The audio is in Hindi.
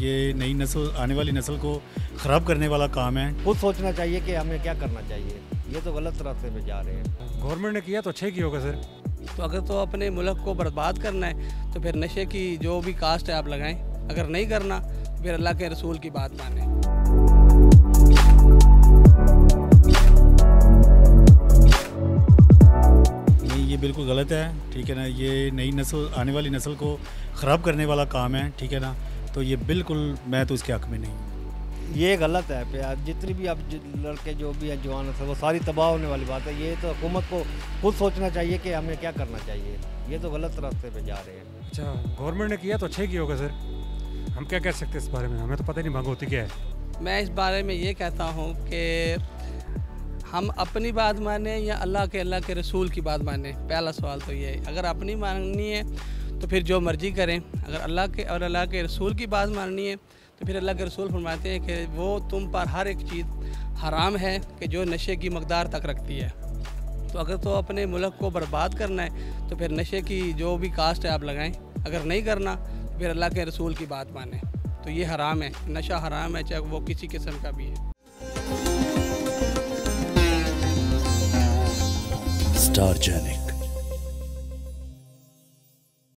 ये नई नस्ल आने वाली नस्ल को ख़राब करने वाला काम है। खुद सोचना चाहिए कि हमें क्या करना चाहिए। ये तो गलत रास्ते पे जा रहे हैं। गवर्नमेंट ने किया तो अच्छा ही होगा सर। तो अगर तो अपने मुल्क को बर्बाद करना है तो फिर नशे की जो भी कास्ट है आप लगाएँ। अगर नहीं करना तो फिर अल्लाह के रसूल की बात माने। नहीं ये बिल्कुल गलत है ठीक है ना? ये नई नस्ल आने वाली नस्ल को ख़राब करने वाला काम है ठीक है ना? तो ये बिल्कुल मैं तो इसके हक में नहीं हूँ। ये गलत है प्यार जितनी भी अब लड़के जो भी हैं जवान हैं वो सारी तबाह होने वाली बात है। ये तो हुकूमत को खुद सोचना चाहिए कि हमें क्या करना चाहिए। ये तो गलत रास्ते पे जा रहे हैं। अच्छा गवर्नमेंट ने किया तो अच्छा ही किया होगा सर। हम क्या कह सकते हैं इस बारे में? हमें तो पता ही नहीं मांग होती क्या है। मैं इस बारे में ये कहता हूँ कि हम अपनी बात माने या अल्लाह के अल्लाह के रसूल की बात माने? पहला सवाल तो ये है। अगर अपनी माननी है तो फिर जो मर्ज़ी करें। अगर अल्लाह के, और अल्लाह के रसूल की बात माननी है तो फिर अल्लाह के रसूल फरमाते हैं कि वो तुम पर हर एक चीज़ हराम है कि जो नशे की मकदार तक रखती है। तो अगर तो अपने मुल्क को बर्बाद करना है तो फिर नशे की जो भी कास्ट है आप लगाएँ। अगर नहीं करना तो फिर अल्लाह के रसूल की बात माने। तो ये हराम है। नशा हराम है, चाहे वो किसी किस्म का भी है। Star Stargenic.